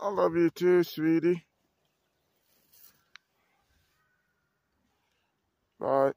I love you too, sweetie. Bye.